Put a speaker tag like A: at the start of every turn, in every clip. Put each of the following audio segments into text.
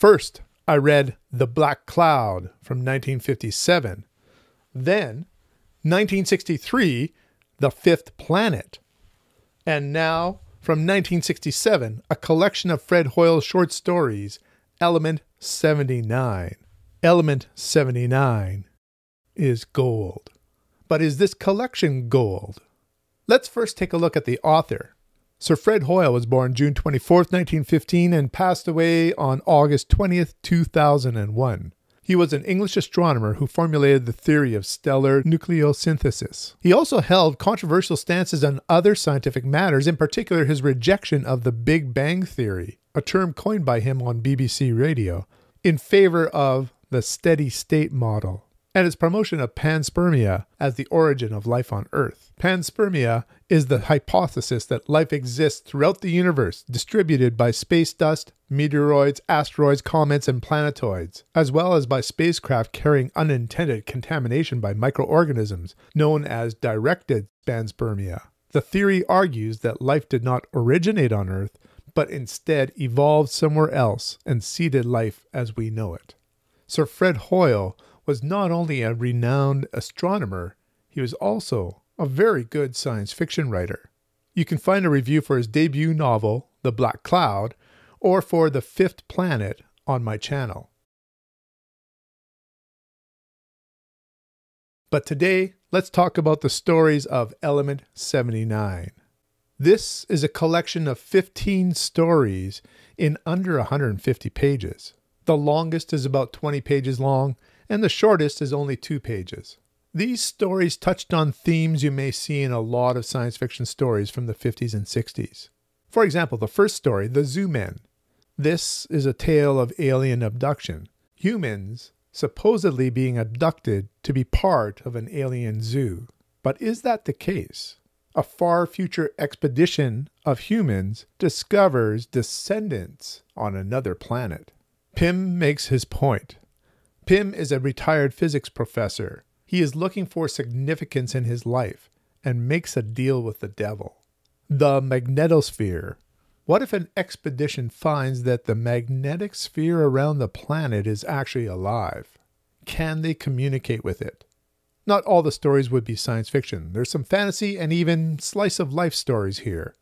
A: First, I read The Black Cloud from 1957. Then, 1963, The Fifth Planet. And now, from 1967, a collection of Fred Hoyle's short stories, Element 79. Element 79 is gold. But is this collection gold? Let's first take a look at the author. Sir Fred Hoyle was born June 24, 1915, and passed away on August 20th, 2001. He was an English astronomer who formulated the theory of stellar nucleosynthesis. He also held controversial stances on other scientific matters, in particular his rejection of the Big Bang Theory, a term coined by him on BBC Radio, in favor of the steady state model and its promotion of panspermia as the origin of life on Earth. Panspermia is the hypothesis that life exists throughout the universe, distributed by space dust, meteoroids, asteroids, comets, and planetoids, as well as by spacecraft carrying unintended contamination by microorganisms, known as directed panspermia. The theory argues that life did not originate on Earth, but instead evolved somewhere else and seeded life as we know it. Sir Fred Hoyle was not only a renowned astronomer, he was also a very good science fiction writer. You can find a review for his debut novel, The Black Cloud, or for The Fifth Planet on my channel. But today, let's talk about the stories of Element 79. This is a collection of 15 stories in under 150 pages. The longest is about 20 pages long, and the shortest is only two pages. These stories touched on themes you may see in a lot of science fiction stories from the 50s and 60s. For example, the first story, The Zoo Men. This is a tale of alien abduction. Humans supposedly being abducted to be part of an alien zoo. But is that the case? A far future expedition of humans discovers descendants on another planet. Pym makes his point. Pym is a retired physics professor. He is looking for significance in his life and makes a deal with the devil. The magnetosphere. What if an expedition finds that the magnetic sphere around the planet is actually alive? Can they communicate with it? Not all the stories would be science fiction. There's some fantasy and even slice of life stories here.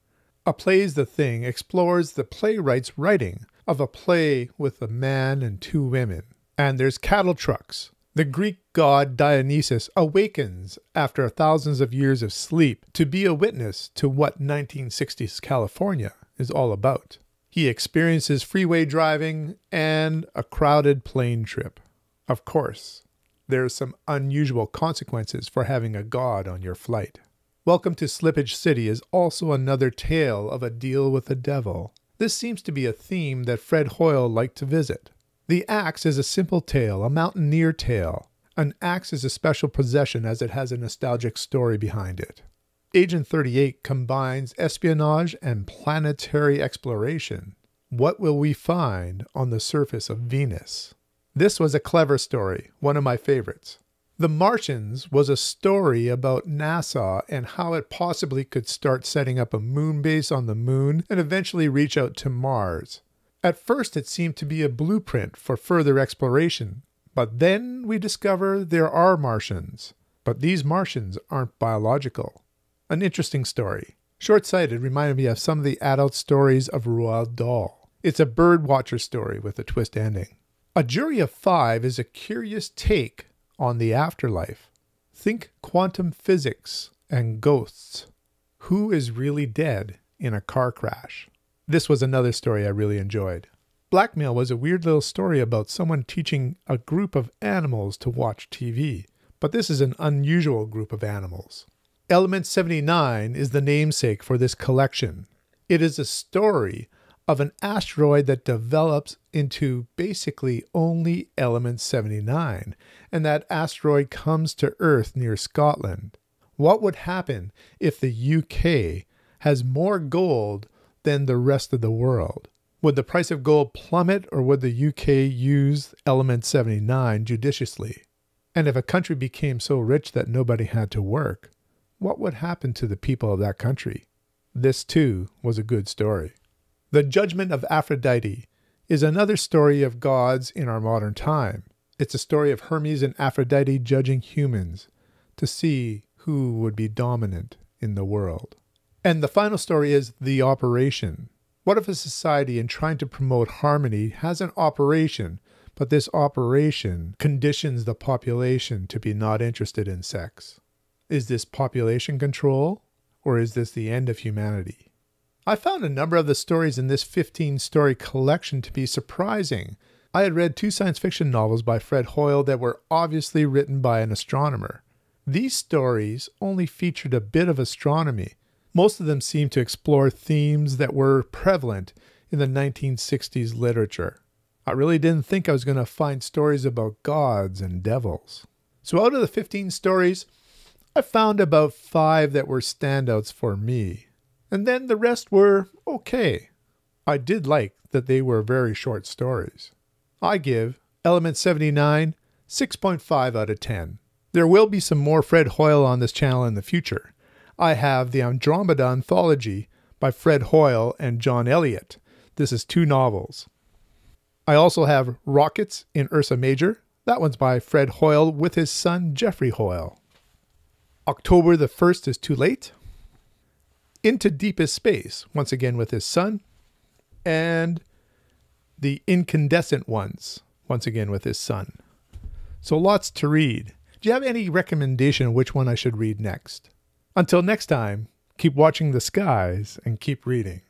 A: A Play's the Thing explores the playwright's writing of a play with a man and two women. And there's cattle trucks. The Greek god Dionysus awakens after thousands of years of sleep to be a witness to what 1960s California is all about. He experiences freeway driving and a crowded plane trip. Of course, there are some unusual consequences for having a god on your flight. Welcome to Slippage City is also another tale of a deal with the devil. This seems to be a theme that Fred Hoyle liked to visit. The axe is a simple tale, a mountaineer tale. An axe is a special possession as it has a nostalgic story behind it. Agent 38 combines espionage and planetary exploration. What will we find on the surface of Venus? This was a clever story, one of my favorites. The Martians was a story about NASA and how it possibly could start setting up a moon base on the moon and eventually reach out to Mars. At first, it seemed to be a blueprint for further exploration, but then we discover there are Martians. But these Martians aren't biological. An interesting story. Short sighted reminded me of some of the adult stories of Roald Dahl. It's a bird watcher story with a twist ending. A Jury of Five is a curious take on the afterlife. Think quantum physics and ghosts. Who is really dead in a car crash? This was another story I really enjoyed. Blackmail was a weird little story about someone teaching a group of animals to watch TV, but this is an unusual group of animals. Element 79 is the namesake for this collection. It is a story of an asteroid that develops into basically only element 79, and that asteroid comes to Earth near Scotland. What would happen if the UK has more gold than the rest of the world? Would the price of gold plummet, or would the UK use element 79 judiciously? And if a country became so rich that nobody had to work, what would happen to the people of that country? This, too, was a good story. The Judgment of Aphrodite is another story of gods in our modern time. It's a story of Hermes and Aphrodite judging humans to see who would be dominant in the world. And the final story is The Operation. What if a society, in trying to promote harmony, has an operation, but this operation conditions the population to be not interested in sex? Is this population control, or is this the end of humanity? I found a number of the stories in this 15 story collection to be surprising. I had read two science fiction novels by Fred Hoyle that were obviously written by an astronomer. These stories only featured a bit of astronomy. Most of them seemed to explore themes that were prevalent in the 1960s literature. I really didn't think I was going to find stories about gods and devils. So, out of the 15 stories, I found about five that were standouts for me and then the rest were okay. I did like that they were very short stories. I give Element 79 6.5 out of 10. There will be some more Fred Hoyle on this channel in the future. I have the Andromeda Anthology by Fred Hoyle and John Elliot. This is two novels. I also have Rockets in Ursa Major. That one's by Fred Hoyle with his son Geoffrey Hoyle. October the 1st is too late into deepest space, once again with his son, and the incandescent ones, once again with his son. So lots to read. Do you have any recommendation which one I should read next? Until next time, keep watching the skies and keep reading.